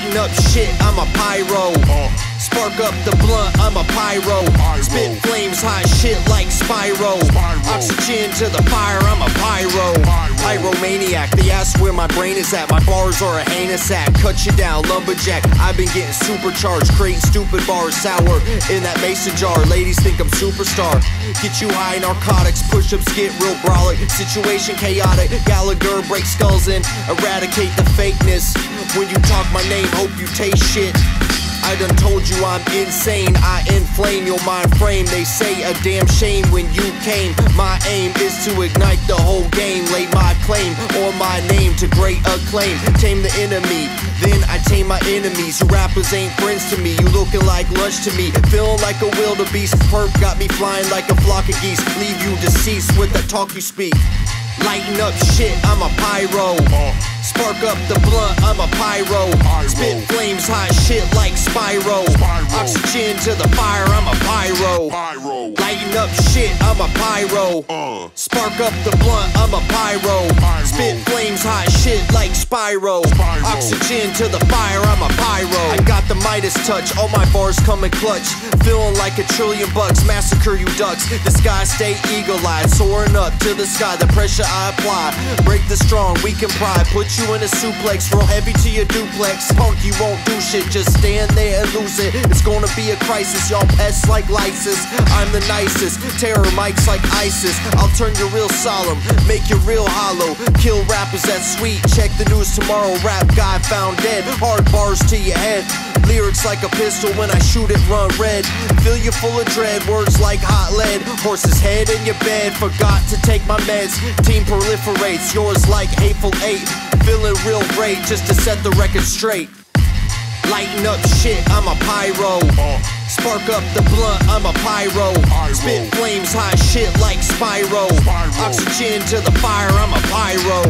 Lighten up shit, I'm a pyro. Uh. Spark up the blunt, I'm a pyro. Spit flames, hot shit like Spyro. Oxygen to the fire, I'm a pyro. Pyromaniac, they ask where my brain is at. My bars are a heinous act. Cut you down, lumberjack. I've been getting supercharged, creating stupid bars sour in that mason jar. Ladies think I'm superstar. Get you high, narcotics, push ups get real brolic. Situation chaotic. Gallagher break skulls and eradicate the fakeness. When you talk my name, hope you taste shit. I done told you I'm insane. I inflame your mind frame. They say a damn shame when you came. My aim is to ignite the whole game. Lay my claim on my name to great acclaim. Tame the enemy, then I tame my enemies. You rappers ain't friends to me. You looking like lunch to me. Feeling like a wildebeest. Perp got me flying like a flock of geese. Leave you deceased with the talk you speak. Lighten up shit, I'm a pyro. Spark up the blunt, I'm a pyro. Spit flames, hot shit like Spyro. Oxygen to the fire, I'm a pyro. Lighten up shit, I'm a pyro. Spark up the blunt, I'm a pyro. Spit flames, hot shit like Spyro. Oxygen to the fire, I'm a pyro. I got the Midas touch, all my bars come in clutch. Feeling like a trillion bucks, massacre you ducks. The sky stay eagle eyed, soaring up to the sky. The pressure I apply, break the strong, weak and pride. Put you in a suplex, roll heavy to your duplex. Punk, you won't do shit, just stand there and lose it. It's gonna be a crisis, y'all pests like lices. I'm the nicest, terror mics like ISIS. I'll turn you real solemn, make you real hollow. Kill rappers that sweet, check the news tomorrow. Rap guy found dead, hard bars to your head. Lyrics like a pistol when I shoot it, run red. Fill you full of dread, words like hot lead. Horse's head in your bed, forgot to take my meds. Team proliferates, yours like hateful eight. Feeling real great just to set the record straight. Lighten up shit, I'm a pyro. Uh. Spark up the blunt, I'm a pyro. Spit flames, hot shit like Spyro. Oxygen to the fire, I'm a pyro.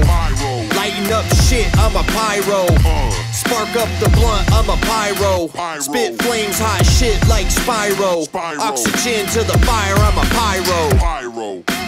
Lighten up shit, I'm a pyro. Spark up the blunt, I'm a pyro. Spit flames, hot shit like Spyro. Oxygen to the fire, I'm a pyro. Pyro.